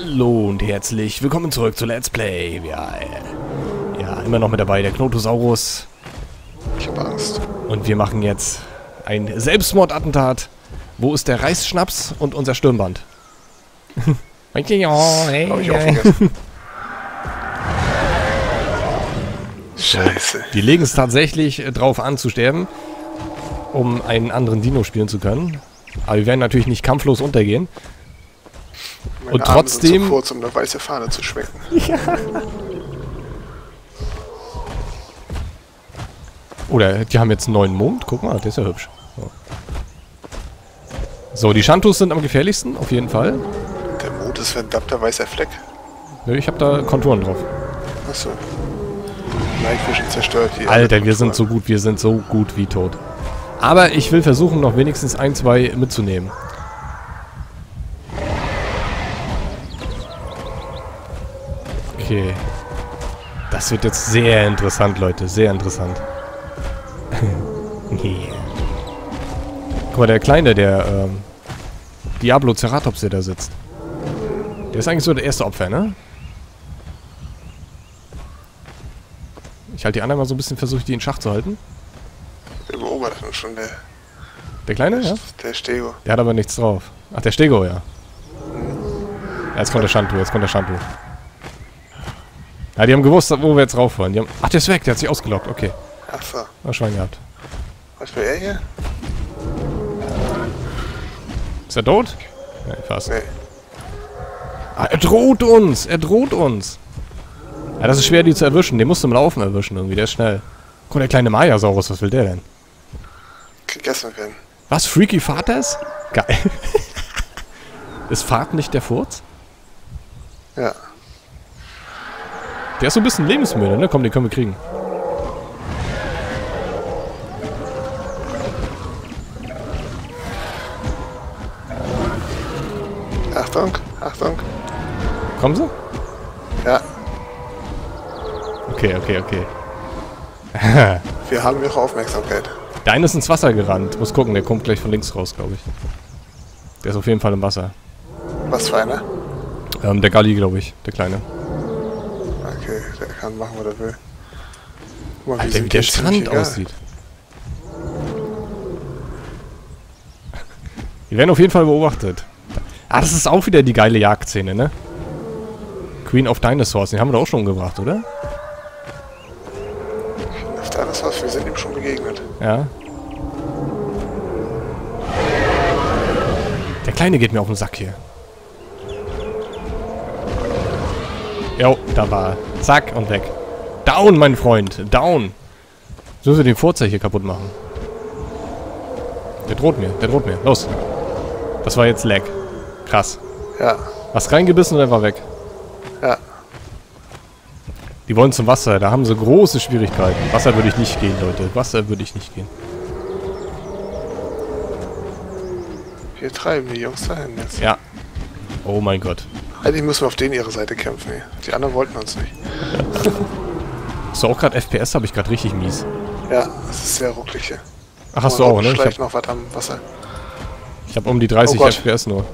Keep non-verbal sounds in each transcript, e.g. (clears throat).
Hallo und herzlich willkommen zurück zu Let's Play. Ja, äh, ja immer noch mit dabei der Knotosaurus. Ich habe Angst. Und wir machen jetzt ein Selbstmordattentat. Wo ist der Reisschnaps und unser Stirnband? (laughs) Hab ich auch vergessen. Scheiße. Die legen es tatsächlich äh, drauf an zu sterben, um einen anderen Dino spielen zu können. Aber wir werden natürlich nicht kampflos untergehen. Meine Und Arme sind trotzdem- zu kurz, um eine weiße Fahne zu schwenken. (laughs) Oder die haben jetzt einen neuen Mond. Guck mal, der ist ja hübsch. So, so die Shantus sind am gefährlichsten, auf jeden Fall. Der Mond ist verdammter weißer Fleck. Nö, Ich habe da Konturen drauf. Achso. Night Vision zerstört die. Alter, wir sind so gut, wir sind so gut wie tot. Aber ich will versuchen, noch wenigstens ein, zwei mitzunehmen. Okay. Das wird jetzt sehr interessant, Leute. Sehr interessant. (laughs) yeah. Guck mal, der Kleine, der ähm, Diablo Ceratops, der da sitzt. Der ist eigentlich so der erste Opfer, ne? Ich halte die anderen mal so ein bisschen, versuche die in Schach zu halten. Wir beobachten uns schon der, Der Kleine, ja? der Stego. Der hat aber nichts drauf. Ach, der Stego, ja. ja jetzt kommt der Shantu, jetzt kommt der Shantu. Ja, die haben gewusst, wo wir jetzt rauf wollen. Die haben, ach, der ist weg, der hat sich ausgelockt. Okay, Achso. war Schwein gehabt. Was will er hier? Ist er tot? Nee, fast. Nee. Ah, er droht uns! Er droht uns! Ja, das ist schwer, die zu erwischen. Den musst du im Laufen erwischen irgendwie, der ist schnell. Guck, der kleine Mayasaurus, was will der denn? Gegessen werden. Was, Freaky Vaters? Geil. (laughs) ist Fahrt nicht der Furz? Ja. Der ist so ein bisschen lebensmüde, ne? Komm, den können wir kriegen. Achtung, Achtung. Kommen sie? Ja, Okay, okay, okay. (laughs) wir haben ihre Aufmerksamkeit. Der eine ist ins Wasser gerannt. Muss gucken, der kommt gleich von links raus, glaube ich. Der ist auf jeden Fall im Wasser. Was für einer? Ähm, der Galli, glaube ich. Der Kleine. Kann machen, was er will. Guck mal, Alter, wie der Strand aussieht. Die werden auf jeden Fall beobachtet. Ah, das ist auch wieder die geile Jagdszene, ne? Queen of Dinosaurs, den haben wir doch auch schon umgebracht, oder? Auf deines Haus, wir sind ihm schon begegnet. Ja. Der Kleine geht mir auf den Sack hier. Jo, da war er. Zack und weg. Down, mein Freund. Down. So wir den Furzer hier kaputt machen. Der droht mir. Der droht mir. Los. Das war jetzt Lag. Krass. Ja, Was reingebissen und er war weg. ja. Die wollen zum Wasser. Da haben sie große Schwierigkeiten. Wasser würde ich nicht gehen, Leute. Wasser würde ich nicht gehen. Wir treiben die Jungs dahin jetzt. Ja. Oh mein Gott. Eigentlich müssen wir auf denen ihre Seite kämpfen. ey. Die anderen wollten uns nicht. (laughs) Hast du auch gerade FPS? Habe ich gerade richtig mies. Ja, es ist sehr rucklig hier. Ach, hast du auch, ne? Ich Vielleicht habe noch was am Wasser. ich hab um die 30 Oh. FPS nur.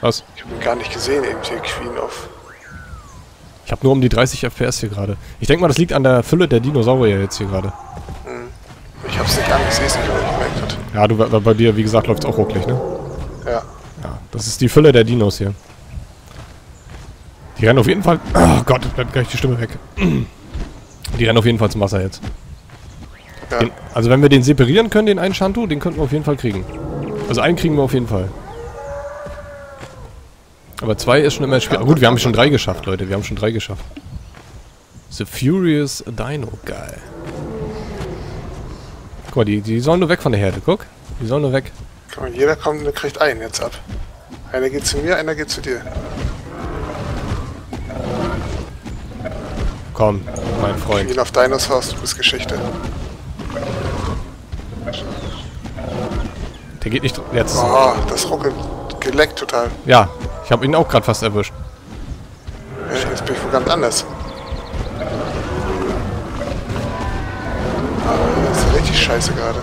Was? Ich habe ihn gar nicht gesehen, eben hier Queen of. Ich habe nur um die 30 FPS hier gerade. Ich denke mal, das liegt an der Fülle der Dinosaurier jetzt hier gerade. Ich hab's nicht an, ich es nicht, er gemerkt hat. Ja, du, bei bei dir, wie gesagt, läuft's auch rucklig, ne? Ja. Ja, das ist die Fülle der Dinos hier. Die rennen auf jeden Fall... Oh Gott, bleibt gleich die Stimme weg. Die rennen auf jeden Fall zum Wasser jetzt. ja. Den, also wenn wir den separieren können, den einen Shantu, den könnten wir auf jeden Fall kriegen. Also einen kriegen wir auf jeden Fall. Aber zwei ist schon immer schwer. Gut, wir haben schon drei geschafft, Leute. Wir haben schon drei geschafft. The Furious Dino. Geil. Guck mal, die, die sollen nur weg von der Herde. Guck. Die sollen nur weg. Guck mal, jeder kommt und kriegt einen jetzt ab. Einer geht zu mir, einer geht zu dir. Komm, mein Freund. Queen of Dinosaurs, du bist Geschichte. Der geht nicht... Jetzt. Oh, das ruckelt geleckt total. Ja, ich habe ihn auch gerade fast erwischt. Ja, jetzt bin ich wo ganz anders. Das ist richtig scheiße gerade.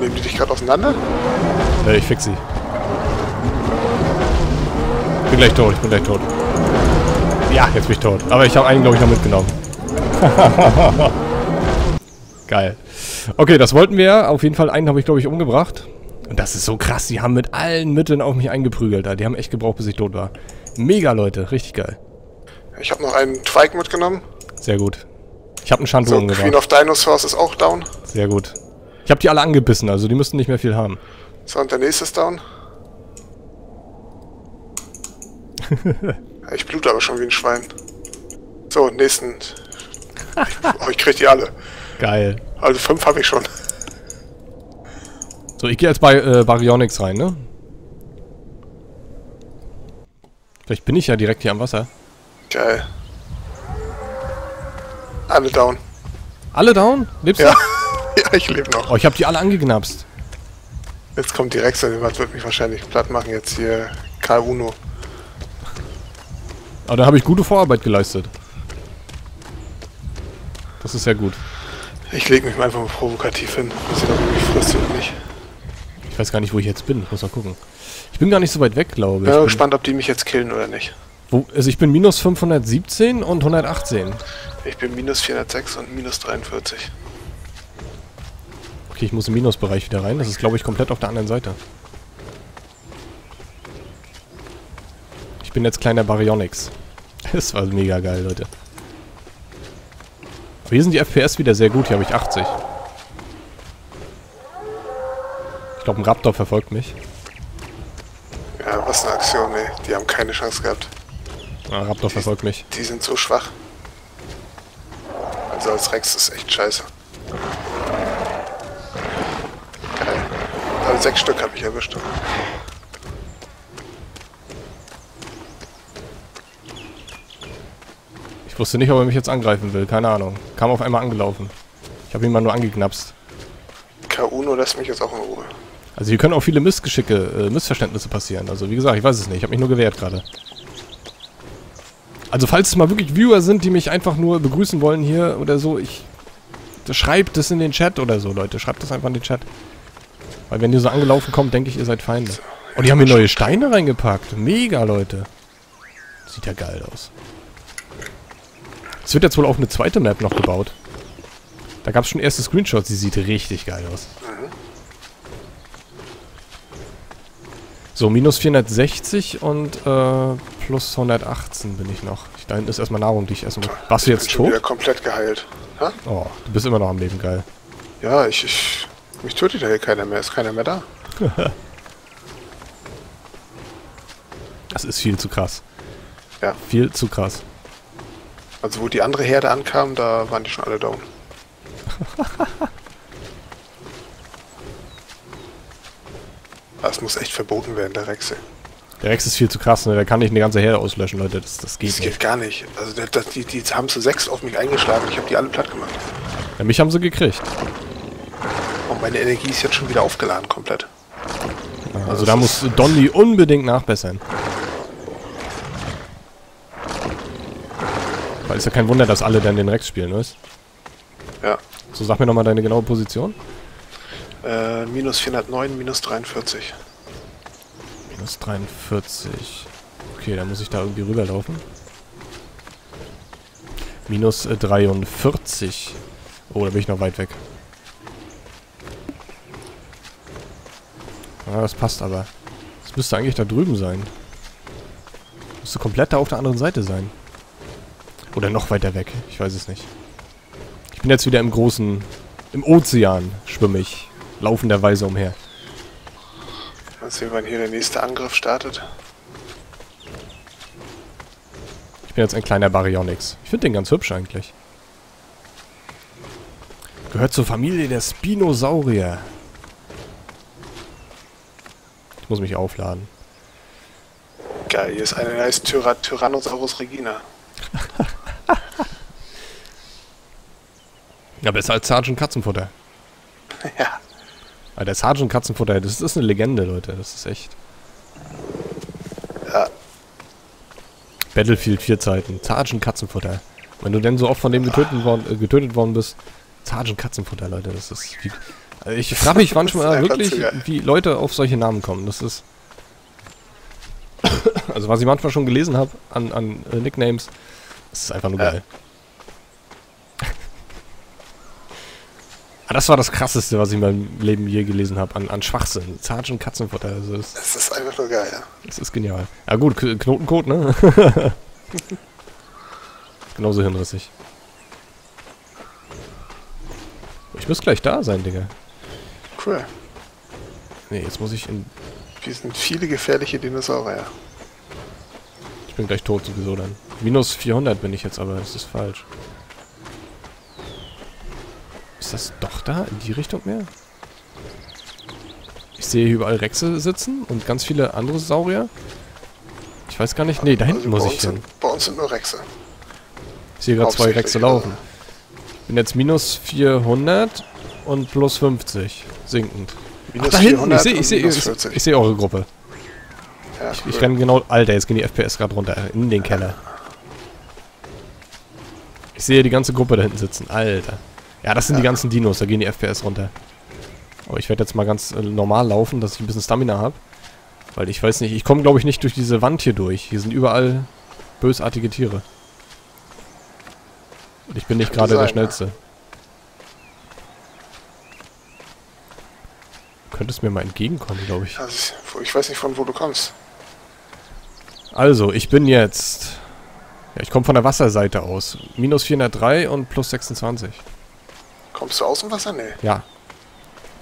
Nehmen die dich gerade auseinander? Äh, ich fix sie. Bin gleich tot, ich bin gleich tot. Ja, jetzt bin ich tot. Aber ich habe einen, glaube ich, noch mitgenommen. (laughs) Geil. Okay, das wollten wir. Auf jeden Fall einen habe ich, glaube ich, umgebracht. Und das ist so krass. Die haben mit allen Mitteln auf mich eingeprügelt. Die haben echt gebraucht, bis ich tot war. Mega, Leute. Richtig geil. Ich habe noch einen Twike mitgenommen. Sehr gut. Ich habe einen Shanto So, umgebracht. Queen of Dinosaurs ist auch down. Sehr gut. Ich habe die alle angebissen, also die müssten nicht mehr viel haben. So, und der nächste ist down. (laughs) Ich blute aber schon wie ein Schwein. So, nächsten. (laughs) Oh, ich krieg die alle. Geil. Also fünf habe ich schon. So, ich gehe jetzt bei äh, Baryonyx rein, ne? Vielleicht bin ich ja direkt hier am Wasser. Geil. Alle down. Alle down? Lebst Ja. du? (laughs) ja, ich lebe noch. Oh, ich habe die alle angeknapst. Jetzt kommt die Rexel, was wird mich wahrscheinlich platt machen jetzt hier. Karl Uno. Aber da habe ich gute Vorarbeit geleistet. Das ist sehr gut. Ich lege mich mal einfach mal provokativ hin. Mal sehen, ob er mich frisst oder nicht. Ich weiß gar nicht, wo ich jetzt bin. Ich muss mal gucken. Ich bin gar nicht so weit weg, glaube ich. Bin Ich bin, gespannt, ob die mich jetzt killen oder nicht. wo, also ich bin minus 517 und 118. Ich bin minus 406 und minus 43. Okay, ich muss im Minusbereich wieder rein. Das ist, glaube ich, komplett auf der anderen Seite. Ich bin jetzt kleiner Baryonyx. (laughs) Das war mega geil, Leute. Aber hier sind die FPS wieder sehr gut. Hier habe ich 80. Ich glaube, ein Raptor verfolgt mich. Ja, was eine Aktion, ey. Die haben keine Chance gehabt. Ah, Raptor verfolgt mich. Die sind so schwach. Also als Rex ist echt scheiße. Geil. Also sechs Stück habe ich erwischt. Ich wusste nicht, ob er mich jetzt angreifen will. Keine Ahnung. Kam auf einmal angelaufen. Ich habe ihn mal nur angeknapst. Kauno lässt mich jetzt auch in Ruhe. Also hier können auch viele Missgeschicke, äh, Missverständnisse passieren. Also wie gesagt, ich weiß es nicht. Ich habe mich nur gewehrt gerade. Also falls es mal wirklich Viewer sind, die mich einfach nur begrüßen wollen hier oder so, ich... Schreibt es in den Chat oder so, Leute. Schreibt das einfach in den Chat. Weil wenn ihr so angelaufen kommt, denke ich, ihr seid Feinde. Und die haben hier neue Steine reingepackt. Mega, Leute. Sieht ja geil aus. Es wird jetzt wohl auch eine zweite Map noch gebaut. Da gab es schon erste Screenshots, die sieht richtig geil aus. So, minus 460 und äh, plus 118 bin ich noch. Ich, da hinten ist erstmal Nahrung, die ich essen muss. Warst du Ich jetzt bin schon wieder tot? komplett geheilt. Ha? Oh, du bist immer noch am Leben, geil. Ja, ich, ich... Mich tötet ja hier keiner mehr. Ist keiner mehr da. (laughs) Das ist viel zu krass. Ja. Viel zu krass. Also wo die andere Herde ankam, da waren die schon alle down. (laughs) Das muss echt verboten werden, der Rex. ey. Der Rex ist viel zu krass, ne? Der kann nicht eine ganze Herde auslöschen, Leute. Das, das geht Das nicht. geht gar nicht. Also der, das, die, die haben zu sechs auf mich eingeschlagen. Ich habe die alle platt gemacht. Ja, mich haben sie gekriegt. Und meine Energie ist jetzt schon wieder aufgeladen komplett. Also da muss Donny unbedingt nachbessern. Ist ja kein Wunder, dass alle dann den Rex spielen, weißt Ja. So, sag mir nochmal deine genaue Position. Äh, minus 409, minus 43. Minus 43. Okay, dann muss ich da irgendwie rüberlaufen. Minus äh, 43. Oh, da bin ich noch weit weg. Ah, das passt aber. Das müsste eigentlich da drüben sein. Müsste komplett da auf der anderen Seite sein. Oder noch weiter weg. Ich weiß es nicht. Ich bin jetzt wieder im großen... Im Ozean schwimme ich. Laufenderweise umher. Mal sehen, wann hier der nächste Angriff startet. Ich bin jetzt ein kleiner Baryonyx. Ich finde den ganz hübsch eigentlich. Gehört zur Familie der Spinosaurier. Ich muss mich aufladen. Geil, hier ist heißt Tyra Tyrannosaurus regina. (laughs) Ja, besser als Sergeant Katzenfutter. ja. Aber der Sergeant Katzenfutter, das ist eine Legende, Leute. Das ist echt. Ja. Battlefield 4 Zeiten. Sergeant Katzenfutter. Wenn du denn so oft von dem getötet worden, äh, getötet worden bist. Sergeant Katzenfutter, Leute. Das ist. Wie, also ich frage mich (laughs) manchmal wirklich, wie Leute auf solche Namen kommen. Das ist. (coughs) Also was ich manchmal schon gelesen habe an, an äh, Nicknames, das ist einfach nur Ja. geil. Ah, das war das krasseste, was ich in meinem Leben je gelesen habe, an, an Schwachsinn. Sergeant Katzenfutter. Also das, Das ist einfach nur geil, ja. das ist genial. Ja gut, Knotencode, ne? (laughs) Genauso hinrissig. Ich muss gleich da sein, Digga. Cool. Nee, jetzt muss ich in... Hier sind viele gefährliche Dinosaurier. Ich bin gleich tot sowieso dann. Minus 400 bin ich jetzt, aber das ist falsch. Ist das doch da? In die Richtung mehr? Ich sehe hier überall Rexe sitzen und ganz viele andere Saurier. Ich weiß gar nicht. Nee, da hinten Also muss ich hin. Sind, bei uns sind nur Rexe. Ich sehe gerade zwei Rexe laufen. Bin jetzt minus 400 und plus 50. Sinkend. Ach, Minus da hinten, ich 400 sehe ich seh, ich, 40. ich seh eure Gruppe. ja, Ich, ich renne genau... Alter, jetzt gehen die FPS gerade runter. In den Keller. Ich sehe die ganze Gruppe da hinten sitzen. Alter. Ja, das sind die Ja. ganzen Dinos. Da gehen die FPS runter. Aber ich werde jetzt mal ganz äh, normal laufen, dass ich ein bisschen Stamina habe. Weil ich weiß nicht, ich komme glaube ich nicht durch diese Wand hier durch. Hier sind überall bösartige Tiere. Und ich bin nicht gerade der ja. Schnellste. Du könntest mir mal entgegenkommen, glaube ich. Also ich, ich weiß nicht, von wo du kommst. Also, ich bin jetzt... Ja, ich komme von der Wasserseite aus. Minus 403 und plus 26. Kommst du aus dem Wasser? Nee. Ja.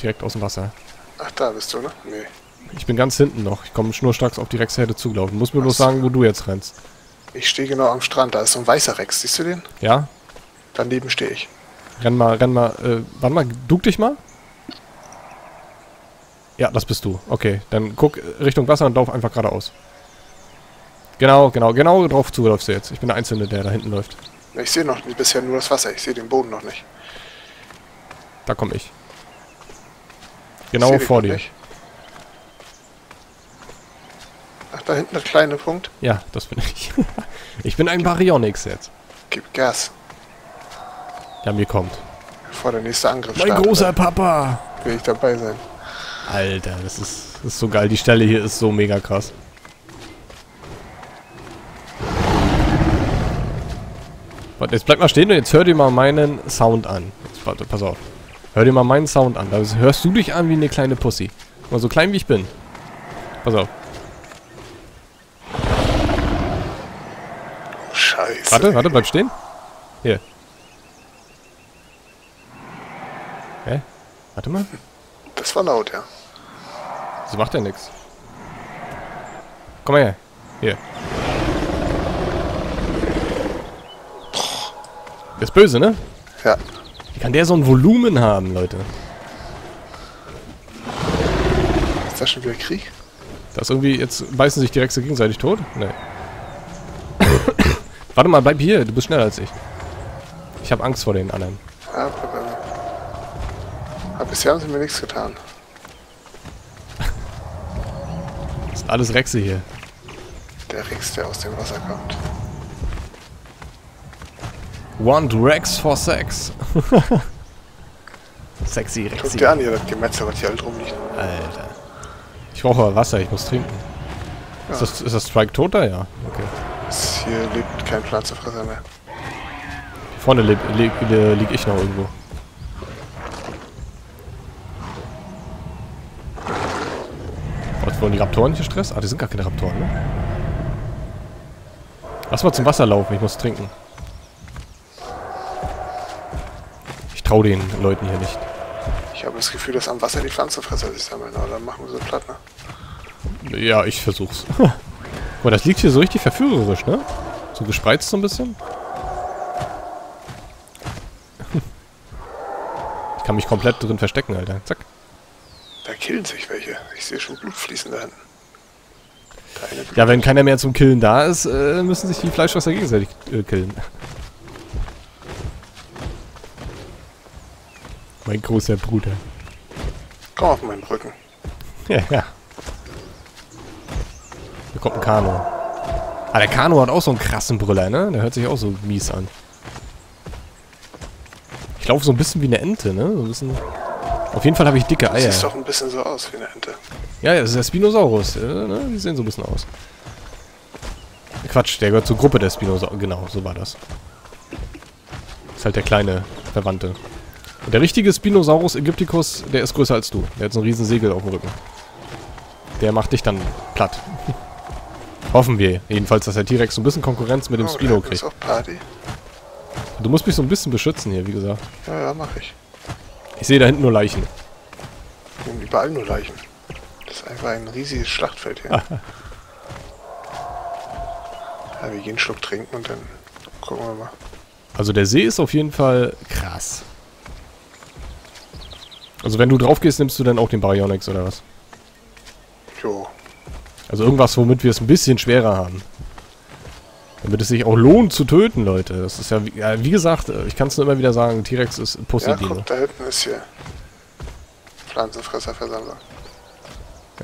Direkt aus dem Wasser. Ach, da bist du, ne? Nee. Ich bin ganz hinten noch. Ich komme schnurstracks auf die Rexherde zugelaufen. Muss mir bloß Ach so. sagen, wo du jetzt rennst. Ich stehe genau am Strand. Da ist so ein weißer Rex. Siehst du den? Ja? Daneben stehe ich. Renn mal, renn mal, äh, warte mal, duck dich mal. Ja, das bist du. Okay, dann guck Richtung Wasser und lauf einfach geradeaus. Genau, genau, genau drauf zu läufst du jetzt. Ich bin der Einzelne, der da hinten läuft. Ich sehe noch bisher nur das Wasser. Ich sehe den Boden noch nicht. Da komme ich. Ich Genau dich vor dir. nicht. Ach, da hinten der kleine Punkt. Ja, das bin ich. (laughs) ich bin ein Baryonyx jetzt. Gib Gas. Ja, mir kommt. Bevor der nächste Angriff Mein startet, großer Papa! Will ich dabei sein. Alter, das ist, das ist so geil. Die Stelle hier ist so mega krass. Warte, jetzt bleib mal stehen und jetzt hör dir mal meinen Sound an. Jetzt, warte, pass auf. Hör dir mal meinen Sound an. Da hörst du dich an wie eine kleine Pussy. Mal so klein wie ich bin. Pass auf. Scheiße. Warte, warte, bleib stehen. Hier. Hä? Warte mal. Das war laut, ja. So macht er nix. Komm mal her. Hier. Der ist böse, ne? Ja. Wie kann der so ein Volumen haben, Leute? Ist das schon wieder Krieg? Das ist irgendwie, jetzt beißen sich die Rexe gegenseitig tot? Nee. (coughs) Warte mal, bleib hier, du bist schneller als ich. Ich habe Angst vor den anderen. Ja, aber, aber bisher haben sie mir nichts getan. (laughs) Das sind alles Rexe hier. Der Rex, der aus dem Wasser kommt. Want Rex for Sex. (laughs) Sexy Guck Rexy. dir an, hier das Gemetzel, was hier halt rumliegt. Alter. Ich brauche aber Wasser, ich muss trinken. Ist, das, ist das Strike tot da? Ja. Okay. Hier lebt kein Pflanzenfresser mehr. Hier vorne lieg, lieg, lieg ich noch irgendwo. Was wollen die Raptoren hier Stress? Ah, die sind gar keine Raptoren, ne? Lass mal zum Wasser laufen, ich muss trinken. Ich trau den Leuten hier nicht. Ich habe das Gefühl, dass am Wasser die Pflanzenfresser sich sammeln, aber dann machen wir so platt, ne? Ja, ich versuch's. (laughs) Boah, das liegt hier so richtig verführerisch, ne? So gespreizt so ein bisschen. Ich kann mich komplett drin verstecken, Alter. Zack. Da killen sich welche. Ich sehe schon Blut fließen da hinten. Ja, wenn keiner mehr zum Killen da ist, äh, müssen sich die Fleischfresser gegenseitig äh, killen. Mein großer Bruder. Komm auf meinen Rücken. Ja, ja. Hier kommt ein Kano. Ah, der Kano hat auch so einen krassen Brüller, ne? Der hört sich auch so mies an. Ich laufe so ein bisschen wie eine Ente, ne? So ein bisschen. Auf jeden Fall habe ich dicke Eier. siehst doch ein bisschen so aus wie eine Ente. Ja, ja, das ist der Spinosaurus. Äh, ne? Die sehen so ein bisschen aus. Quatsch, der gehört zur Gruppe der Spinosaurus. Genau, so war das. Ist halt der kleine Verwandte. Und der richtige Spinosaurus ägypticus, der ist größer als du. Der hat so einen riesen Segel auf dem Rücken. Der macht dich dann platt. (laughs) Hoffen wir. Jedenfalls, dass der T-Rex so ein bisschen Konkurrenz mit dem Oh, Spino kriegt. Du musst mich so ein bisschen beschützen hier, wie gesagt. Ja, ja, mach ich. Ich sehe da hinten nur Leichen. Haben überall nur Leichen. Das ist einfach ein riesiges Schlachtfeld hier. (laughs) ja, wir gehen einen Schluck trinken und dann gucken wir mal. Also der See ist auf jeden Fall krass. Also wenn du drauf gehst, nimmst du dann auch den Baryonyx oder was? Jo, Also irgendwas, womit wir es ein bisschen schwerer haben. Damit es sich auch lohnt zu töten, Leute. Das ist ja, wie, ja, wie gesagt, äh, ich kann es nur immer wieder sagen, T-Rex ist ein ja, guck, da hinten ist hier Pflanzenfresserversammler.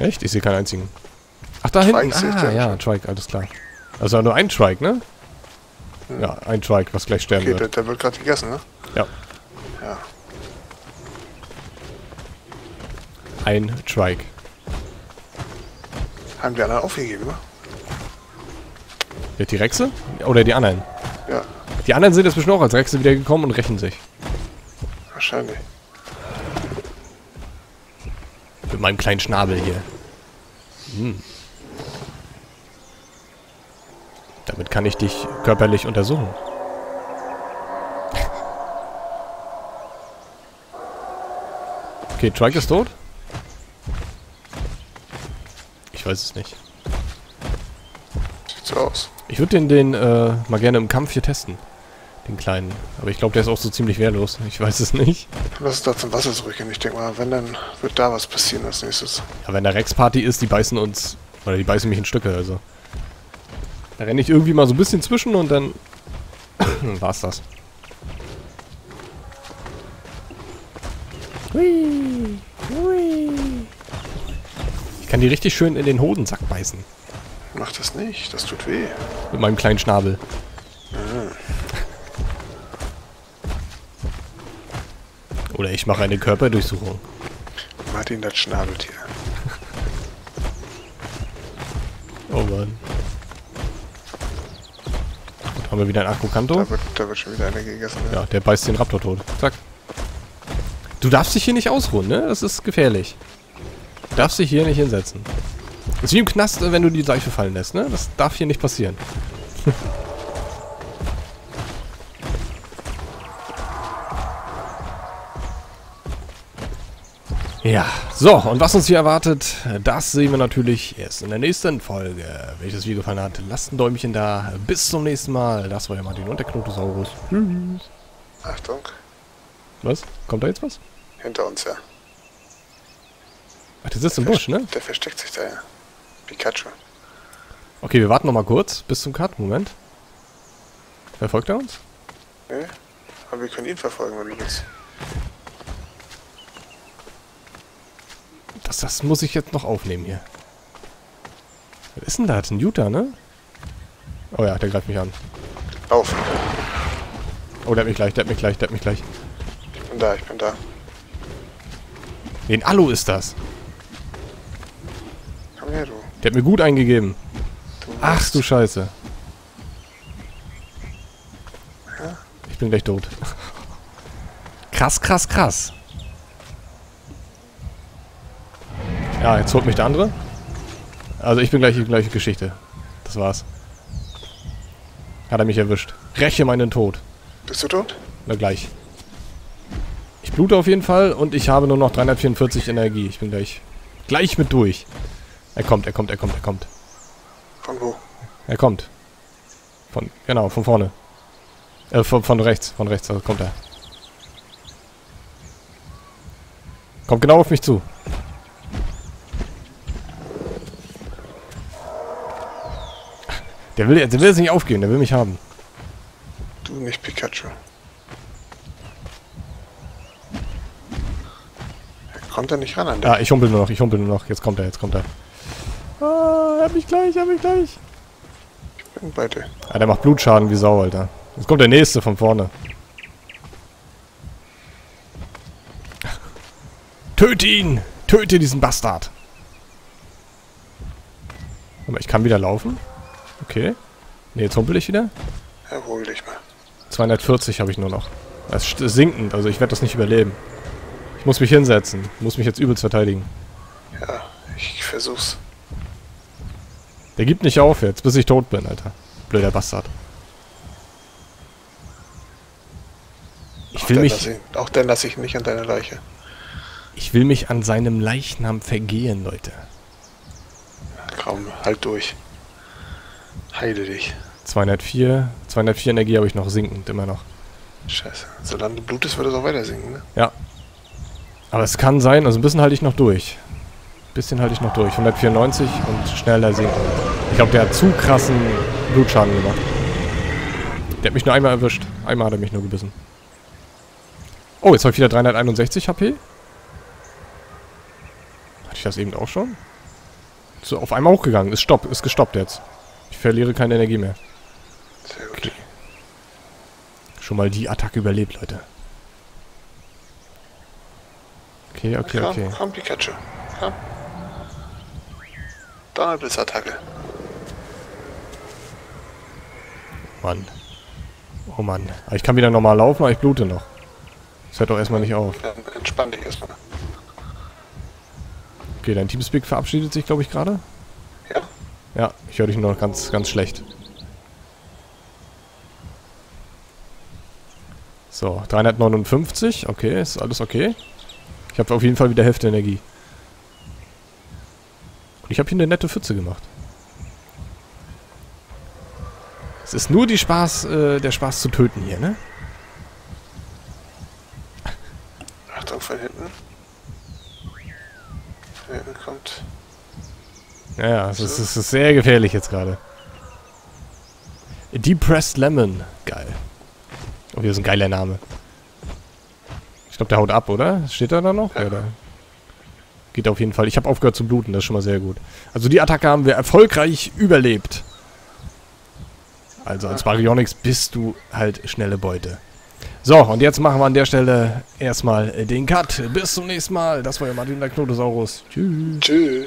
Echt? Ich sehe keinen einzigen. Ach, da Trike hinten? Ah, ja. Trike, alles klar. Also nur ein Trike, ne? Ja, ein Trike, was gleich sterben Okay, der, wird. der wird gerade gegessen, ne? Ja, Ja. Ein Trike. Haben die anderen aufgegeben, ne? Der T-Rexe? Oder die anderen? Ja, Die anderen sind inzwischen auch als Rexe wiedergekommen und rächen sich. wahrscheinlich. Mit meinem kleinen Schnabel hier. Hm. Damit kann ich dich körperlich untersuchen. (laughs) Okay, Trike ist tot? Ich weiß es nicht. Sieht so aus. Ich würde den, den äh, mal gerne im Kampf hier testen. Den kleinen. Aber ich glaube, der ist auch so ziemlich wehrlos. Ich weiß es nicht. Lass uns da zum Wasser zurückgehen. Ich denke mal, wenn, dann wird da was passieren als nächstes. Ja, wenn da Rex-Party ist, die beißen uns. Oder die beißen mich in Stücke, also. Da renne ich irgendwie mal so ein bisschen zwischen und dann. (clears throat) war's das. Hui, hui. Ich kann die richtig schön in den Hodensack beißen. Mach das nicht, das tut weh. Mit meinem kleinen Schnabel. Oder ich mache eine Körperdurchsuchung. Martin, das Schnabeltier. Oh Mann. Gut, haben wir wieder einen Akkukanto? Da wird, da wird schon wieder einer gegessen. Ne? Ja, der beißt den Raptor tot. Zack. Du darfst dich hier nicht ausruhen, ne? Das ist gefährlich. Du darfst dich hier nicht hinsetzen. Das ist wie im Knast, äh, wenn du die Seife fallen lässt, ne? Das darf hier nicht passieren. (laughs) ja, so, und was uns hier erwartet, das sehen wir natürlich erst in der nächsten Folge. Wenn euch das Video gefallen hat, lasst ein Däumchen da. Bis zum nächsten Mal. Das war ja Martin und der Knotosaurus. Tschüss. Achtung, Was? Kommt da jetzt was? hinter uns ja. Ach, der sitzt im Busch, ne? Der versteckt sich da ja. Pikachu. Okay, wir warten noch mal kurz bis zum Cut. Moment. Verfolgt er uns? Ne? Aber wir können ihn verfolgen, wenn du willst. Das, das muss ich jetzt noch aufnehmen hier. Was ist denn das? Ein Utah, ne? Oh ja, der greift mich an. Lauf. Oh, der hat mich gleich, der hat mich gleich, der hat mich gleich. Ich bin da, ich bin da. Den Alu ist das. Der hat mir gut eingegeben. Ach du Scheiße. Ich bin gleich tot. Krass, krass, krass. Ja, jetzt holt mich der andere. Also ich bin gleich die gleiche Geschichte. Das war's. Hat er mich erwischt. Räche meinen Tod. Bist du tot? Na gleich. Ich blute auf jeden Fall und ich habe nur noch 344 Energie. Ich bin gleich gleich mit durch. Er kommt, er kommt, er kommt, er kommt. Von wo? Er kommt. Von, genau, von vorne. Äh, von, von rechts, von rechts, da kommt er. Kommt genau auf mich zu. Der will, der will jetzt nicht aufgeben, der will mich haben. Du nicht Pikachu. Kommt er nicht ran an Ja, ich humpel nur noch, ich humpel nur noch. Jetzt kommt er, jetzt kommt er. Er hat mich gleich, er hat mich gleich. Ich bin bei dir. Ah, der macht Blutschaden wie Sau, Alter. Jetzt kommt der nächste von vorne. (laughs) Töte ihn! Töte diesen Bastard! Aber ich kann wieder laufen. Okay. Ne, jetzt humpel ich wieder. Erhol dich mal. 240 habe ich nur noch. Das ist sinkend, also ich werde das nicht überleben. Ich muss mich hinsetzen. Muss mich jetzt übelst verteidigen. Ja, ich versuch's. Der gibt nicht auf jetzt, bis ich tot bin, Alter. Blöder Bastard. Ich will dann mich, ich, auch dann lasse ich nicht an deiner Leiche. ich will mich an seinem Leichnam vergehen, Leute. Komm, halt durch. Heile dich. 204, 204 Energie habe ich noch sinkend, immer noch. Scheiße. Solange du blutest, wird es auch weiter sinken, ne? Ja. Aber es kann sein, also ein bisschen halte ich noch durch. Bisschen halte ich noch durch. 194 und schneller sinken. Ich glaube, der hat zu krassen Blutschaden gemacht. Der hat mich nur einmal erwischt. Einmal hat er mich nur gebissen. Oh, jetzt habe ich wieder 361 HP. Hatte ich das eben auch schon? So, auf einmal hochgegangen. Ist stopp, ist gestoppt jetzt. Ich verliere keine Energie mehr. Sehr gut. Okay. Schon mal die Attacke überlebt, Leute. Okay, okay, komm, okay. komm, Pikachu. Komm. Donnerblitzattacke. Mann. Oh Mann. Ich kann wieder normal laufen, aber ich blute noch. Das hört doch erstmal nicht auf. Dann entspann dich erstmal. Okay, dein Teamspeak verabschiedet sich, glaube ich, gerade. Ja. Ja, ich höre dich nur noch ganz, ganz schlecht. So, 359. Okay, ist alles okay. Ich habe auf jeden Fall wieder Hälfte Energie. Ich habe hier eine nette Pfütze gemacht. Es ist nur die Spaß, äh, der Spaß zu töten hier, ne? Achtung von hinten. Von hinten kommt. Ja, ja, es ist, es ist sehr gefährlich jetzt gerade. Depressed Lemon. Geil. Oh, hier ist ein geiler Name. Ich glaube, der haut ab, oder? Steht er da noch? Ja. Oder? Geht auf jeden Fall. Ich habe aufgehört zu bluten, das ist schon mal sehr gut. Also die Attacke haben wir erfolgreich überlebt. Also als Baryonyx bist du halt schnelle Beute. So, und jetzt machen wir an der Stelle erstmal den Cut. Bis zum nächsten Mal. Das war ja Martin der Knotosaurus. Tschüss. Tschüss.